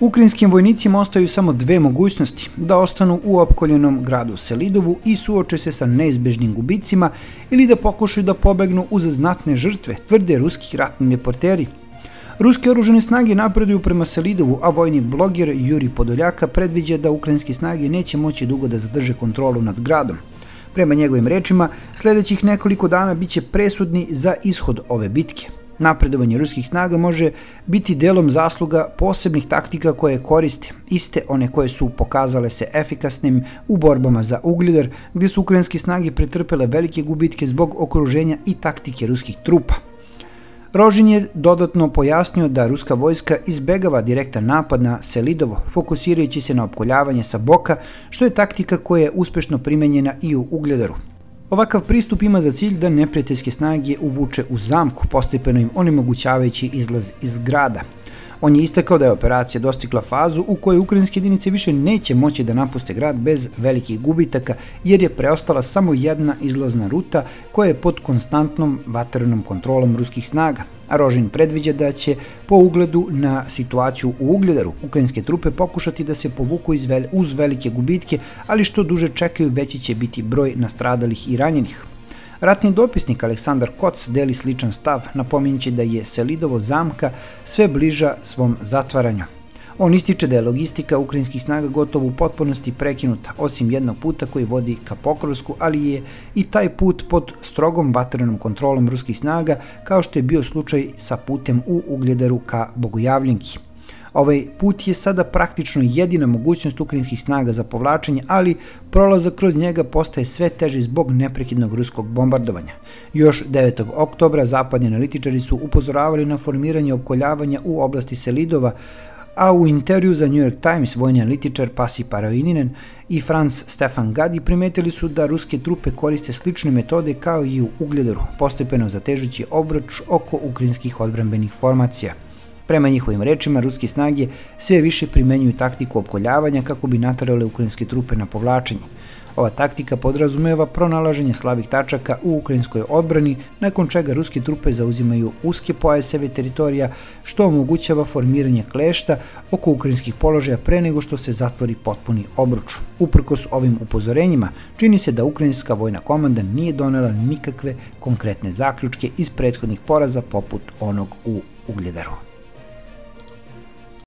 Ukrajinskim vojnicima ostaju samo dve mogućnosti, da ostanu u opkoljenom gradu Selidovu i suoče se sa neizbežnim gubicima ili da pokušaju da pobegnu uz znatne žrtve, tvrde ruski ratni reporteri. Ruske oružene snage napreduju prema Selidovu, a vojni bloger Juri Podoljaka predviđa da ukrajinske snage neće moći dugo da zadrže kontrolu nad gradom. Prema njegovim rečima, sledećih nekoliko dana biće presudni za ishod ove bitke. Napredovanje ruskih snaga može biti delom zasluga posebnih taktika koje koriste, iste one koje su pokazale se efikasnim u borbama za Ugljidar, gde su ukrajinske snage pretrpele velike gubitke zbog okruženja i taktike ruskih trupa. Rožin je dodatno pojasnio da ruska vojska izbegava direktan napad na Selidovo, fokusirajući se na opkoljavanje sa boka, što je taktika koja je uspešno primenjena i u Ugljedaru. Ovakav pristup ima za cilj da neprijateljske snage uvuče u zamku, postepeno im onemogućavajući izlaz iz grada. On je istakao da je operacija dostigla fazu u kojoj ukrajinske jedinice više neće moći da napuste grad bez velikih gubitaka, jer je preostala samo jedna izlazna ruta koja je pod konstantnom vatrenom kontrolom ruskih snaga. A Rožin predviđa da će po ugledu na situaciju u Ugljedaru ukrajinske trupe pokušati da se povuku uz velike gubitke, ali što duže čekaju veći će biti broj nastradalih i ranjenih. Ratni dopisnik Aleksandar Koc deli sličan stav, napominjući da je Selidovo zamka sve bliža svom zatvaranju. On ističe da je logistika ukrajinskih snaga gotovo u potpunosti prekinuta, osim jednog puta koji vodi ka Pokrovsku, ali je i taj put pod strogom vatrenom kontrolom ruskih snaga, kao što je bio slučaj sa putem u Ugljedaru ka Bogojavljenki. Ovaj put je sada praktično jedina mogućnost ukrajinskih snaga za povlačenje, ali prolazak kroz njega postaje sve teži zbog neprekidnog ruskog bombardovanja. Još 9. oktobra zapadni analitičari su upozoravali na formiranje opkoljavanja u oblasti Selidova, a u intervju za New York Times vojni analitičar Pasi Paravininen i Franz Stefan Gadi primetili su da ruske trupe koriste slične metode kao i u Ugljedaru, postepeno zatežući obrač oko ukrajinskih odbranbenih formacija – Prema njihovim rečima, ruske snage sve više primenjuju taktiku opkoljavanja kako bi natarale ukrajinske trupe na povlačenje. Ova taktika podrazumeva pronalaženje slabih tačaka u ukrajinskoj odbrani, nakon čega ruske trupe zauzimaju uske pojaseve teritorija, što omogućava formiranje klešta oko ukrajinskih položaja pre nego što se zatvori potpuni obruč. Uprkos ovim upozorenjima, čini se da ukrajinska vojna komanda nije donela nikakve konkretne zaključke iz prethodnih poraza poput onog u Ugljedaru.